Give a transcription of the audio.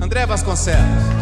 André Vasconcelos.